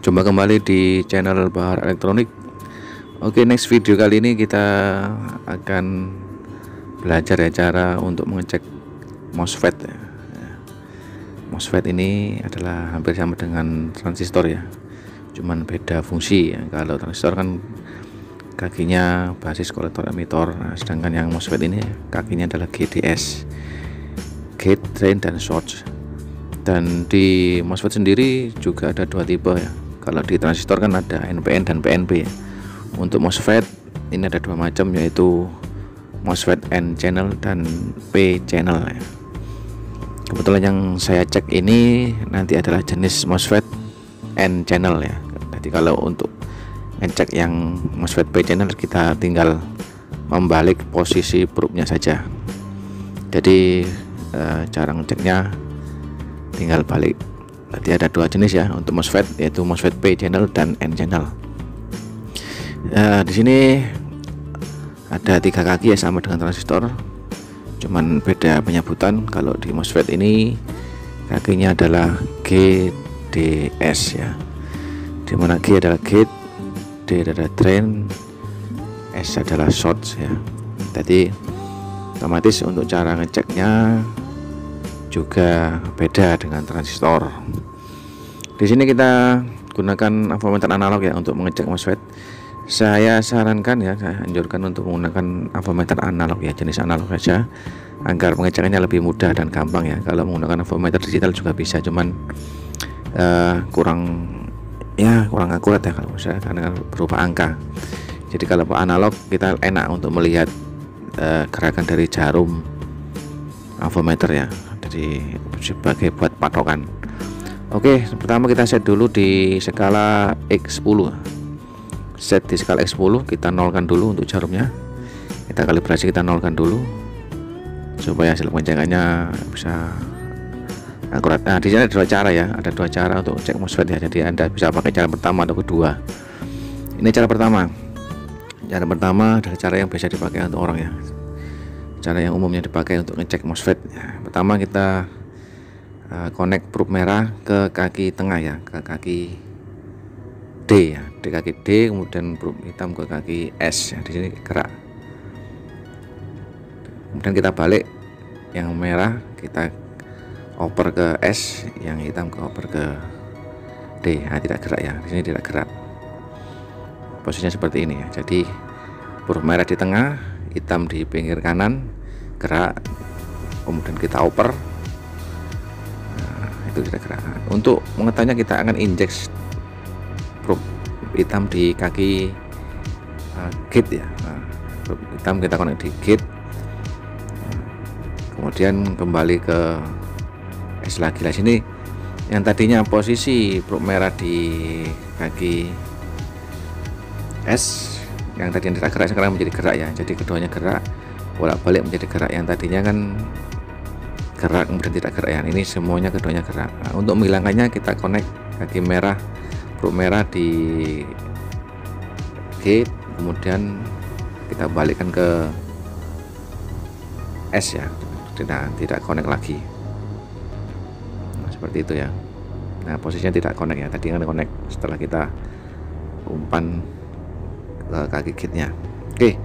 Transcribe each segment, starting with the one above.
Jumpa kembali di channel Bahar Elektronik. Oke next video kali ini kita akan belajar ya cara untuk mengecek MOSFET ya. MOSFET ini adalah hampir sama dengan transistor ya. Cuman beda fungsi ya. Kalau transistor kan kakinya basis kolektor emitor. Nah, sedangkan yang MOSFET ini kakinya adalah GDS gate drain dan source dan di MOSFET sendiri juga ada dua tipe ya kalau di transistor kan ada NPN dan PNP untuk MOSFET ini ada dua macam yaitu MOSFET N channel dan P channel ya. kebetulan yang saya cek ini nanti adalah jenis MOSFET N channel ya. Jadi kalau untuk ngecek yang MOSFET P channel kita tinggal membalik posisi probe-nya saja. Jadi eh, cara ngeceknya tinggal balik Berarti ada dua jenis ya untuk MOSFET yaitu MOSFET P channel dan N channel. Ya, di sini ada tiga kaki ya sama dengan transistor, cuman beda penyebutan. Kalau di MOSFET ini kakinya adalah GDS ya, di mana G adalah gate, D adalah drain, S adalah source ya. Jadi otomatis untuk cara ngeceknya juga beda dengan transistor. Di sini kita gunakan avometer analog ya untuk mengecek MOSFET. Saya sarankan ya, saya anjurkan untuk menggunakan avometer analog ya, jenis analog saja agar pengecekannya lebih mudah dan gampang ya. Kalau menggunakan avometer digital juga bisa, cuman uh, kurang ya kurang akurat ya kalau saya karena berupa angka. Jadi kalau analog kita enak untuk melihat uh, gerakan dari jarum avometer ya sebagai buat patokan Oke pertama kita set dulu di skala X10 set di skala X10 kita nolkan dulu untuk jarumnya. Kita kalibrasi kita nolkan dulu. Supaya hasil pengecekannya bisa akurat. Nah di sini ada dua cara ya. Ada dua cara untuk cek MOSFET ya. Jadi anda bisa pakai cara pertama atau kedua. Ini cara pertama. Cara pertama adalah cara yang biasa dipakai untuk orang ya cara yang umumnya dipakai untuk ngecek MOSFET. Ya, pertama kita uh, connect probe merah ke kaki tengah ya ke kaki D ya di kaki D kemudian probe hitam ke kaki S ya di sini gerak kemudian kita balik yang merah kita oper ke S yang hitam ke oper ke D. Nah, tidak gerak ya di sini tidak gerak. Posisinya seperti ini ya jadi probe merah di tengah hitam di pinggir kanan gerak kemudian kita oper. Nah, itu kita gerak. Untuk mengetahuinya kita akan injek probe hitam di kaki uh, gate ya. Nah, hitam kita konek di gate. Kemudian kembali ke S lagi. Lah sini yang tadinya posisi probe merah di kaki S yang tadi yang tidak gerak sekarang menjadi gerak ya. Jadi keduanya gerak bolak-balik menjadi gerak. Yang tadinya kan gerak kemudian tidak gerak. Ya ini semuanya keduanya gerak. Nah, untuk menghilangkannya kita connect kaki merah probe merah di gate kemudian kita balikkan ke S ya. Tidak tidak connect lagi. Nah, seperti itu ya. Nah posisinya tidak connect ya. Tadi kan connect setelah kita umpan kaki kitnya. Oke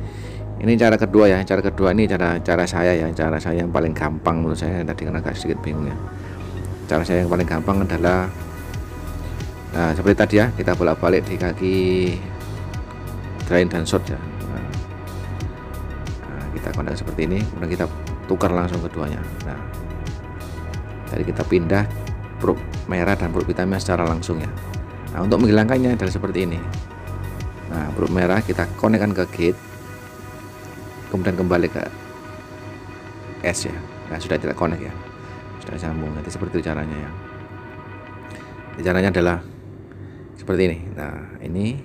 ini cara kedua ya. Cara kedua ini cara cara saya ya. Cara saya yang paling gampang menurut saya. Tadi kan agak sedikit bingung ya. Cara saya yang paling gampang adalah nah seperti tadi ya kita bolak-balik di kaki drain dan short ya. Nah, kita konek seperti ini kemudian kita tukar langsung keduanya. Nah jadi kita pindah probe merah dan probe hitamnya secara langsung ya. Nah untuk menghilangkannya adalah seperti ini nah probe merah kita konekkan ke gate kemudian kembali ke S ya. Nah sudah tidak connect ya. Sudah sambung nanti seperti itu caranya ya. Caranya adalah seperti ini. Nah ini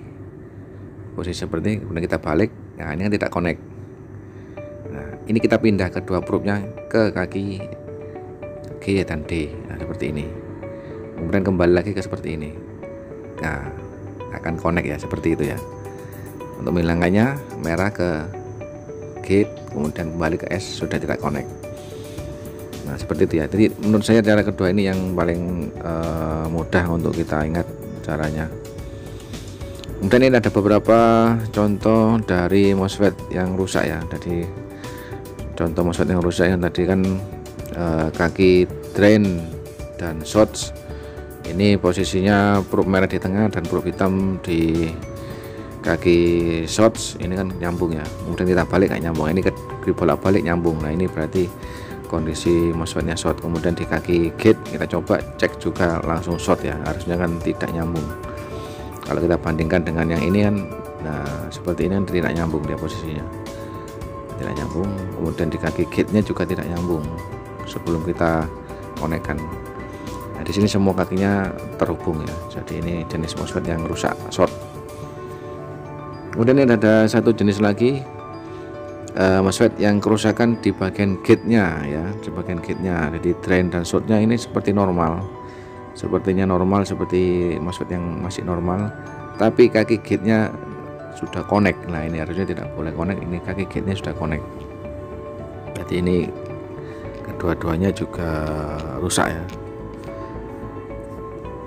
posisi seperti ini kemudian kita balik. Nah ini kan tidak connect. Nah ini kita pindah kedua probe nya ke kaki G dan D. Nah seperti ini. Kemudian kembali lagi ke seperti ini. Nah akan connect ya seperti itu ya. Untuk menghilangkannya merah ke gate kemudian kembali ke S sudah tidak connect. Nah seperti itu ya. Jadi menurut saya cara kedua ini yang paling uh, mudah untuk kita ingat caranya. Kemudian ini ada beberapa contoh dari MOSFET yang rusak ya. Jadi contoh MOSFET yang rusak yang tadi kan eh, kaki drain dan shorts ini posisinya probe merah di tengah dan probe hitam di kaki shorts ini kan nyambung ya. Kemudian kita balik nggak nyambung. Ini ke bolak balik nyambung. Nah ini berarti kondisi MOSFETnya short kemudian di kaki gate kita coba cek juga langsung short ya. Harusnya kan tidak nyambung. Kalau kita bandingkan dengan yang ini kan nah seperti ini kan tidak nyambung dia posisinya. Tidak nyambung. Kemudian di kaki gate nya juga tidak nyambung sebelum kita konekkan nah di sini semua kakinya terhubung ya. Jadi ini jenis MOSFET yang rusak short. Kemudian ada satu jenis lagi uh, MOSFET yang kerusakan di bagian gate-nya ya di bagian gate-nya. Jadi drain dan short-nya ini seperti normal. Sepertinya normal seperti MOSFET yang masih normal. Tapi kaki gate-nya sudah connect. Nah ini harusnya tidak boleh connect ini kaki gate-nya sudah connect. Berarti ini kedua-duanya juga rusak ya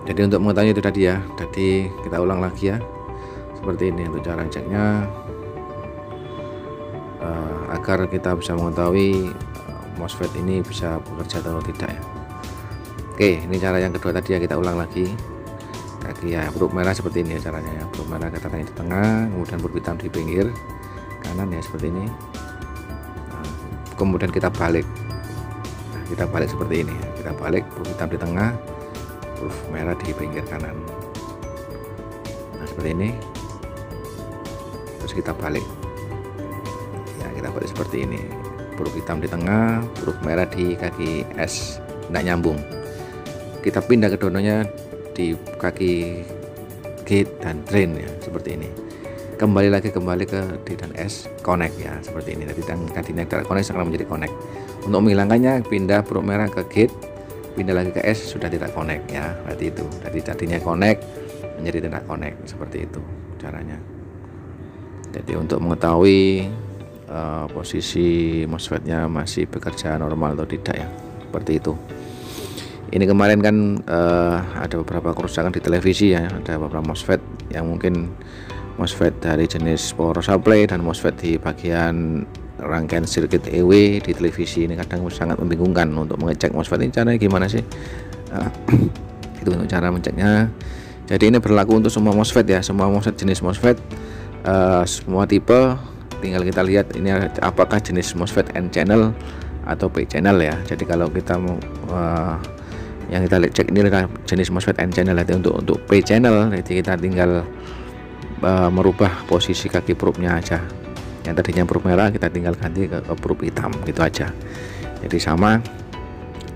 jadi untuk mengetahui itu tadi ya jadi kita ulang lagi ya. Seperti ini untuk cara ceknya. Uh, agar kita bisa mengetahui uh, MOSFET ini bisa bekerja atau tidak ya. Oke ini cara yang kedua tadi ya kita ulang lagi. Kaki ya huruf merah seperti ini ya caranya ya. Huruf merah kita di tengah kemudian huruf hitam di pinggir kanan ya seperti ini. Nah, kemudian kita balik. Nah, kita balik seperti ini. Kita balik huruf hitam di tengah huruf merah di pinggir kanan. Nah seperti ini. Terus kita balik. Ya kita balik seperti ini. Huruf hitam di tengah huruf merah di kaki S. Tidak nyambung. Kita pindah ke dononya di kaki gate dan drain ya seperti ini. Kembali lagi kembali ke D dan S connect ya seperti ini. Tadi tadinya connect sekarang menjadi connect. Untuk menghilangkannya pindah perut merah ke gate pindah lagi ke S sudah tidak connect ya. Berarti itu tadi tadinya connect menjadi tidak connect seperti itu caranya. Jadi untuk mengetahui uh, posisi MOSFET-nya masih bekerja normal atau tidak ya seperti itu. Ini kemarin kan uh, ada beberapa kerusakan di televisi ya ada beberapa MOSFET yang mungkin MOSFET dari jenis power supply dan MOSFET di bagian rangkaian sirkuit EW di televisi ini kadang sangat membingungkan untuk mengecek MOSFET ini. Caranya gimana sih? Uh, itu untuk cara mengeceknya jadi ini berlaku untuk semua MOSFET ya semua MOSFET jenis MOSFET. Uh, semua tipe. Tinggal kita lihat ini apakah jenis MOSFET N channel atau P channel ya. Jadi kalau kita mau uh, yang kita cek ini adalah jenis MOSFET N channel. Nanti untuk untuk P channel jadi kita tinggal uh, merubah posisi kaki probe-nya aja yang tadinya probe merah kita tinggal ganti ke, ke probe hitam gitu aja. Jadi sama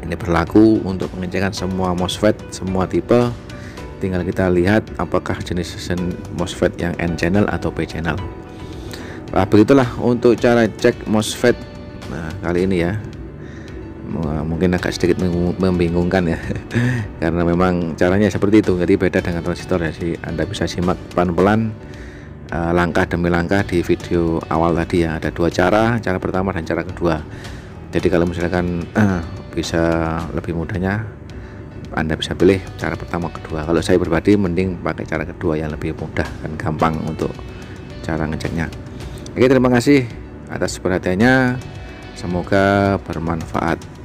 ini berlaku untuk pengecekan semua MOSFET semua tipe. Tinggal kita lihat apakah jenis MOSFET yang N channel atau P channel nah begitulah untuk cara cek MOSFET. Nah kali ini ya mungkin agak sedikit membingungkan ya. Karena memang caranya seperti itu jadi beda dengan transistor ya. Sih Anda bisa simak pelan-pelan uh, langkah demi langkah di video awal tadi ya. Ada dua cara cara pertama dan cara kedua. Jadi kalau misalkan uh, bisa lebih mudahnya anda bisa pilih cara pertama kedua. Kalau saya pribadi mending pakai cara kedua yang lebih mudah dan gampang untuk cara ngeceknya. Oke terima kasih atas perhatiannya. Semoga bermanfaat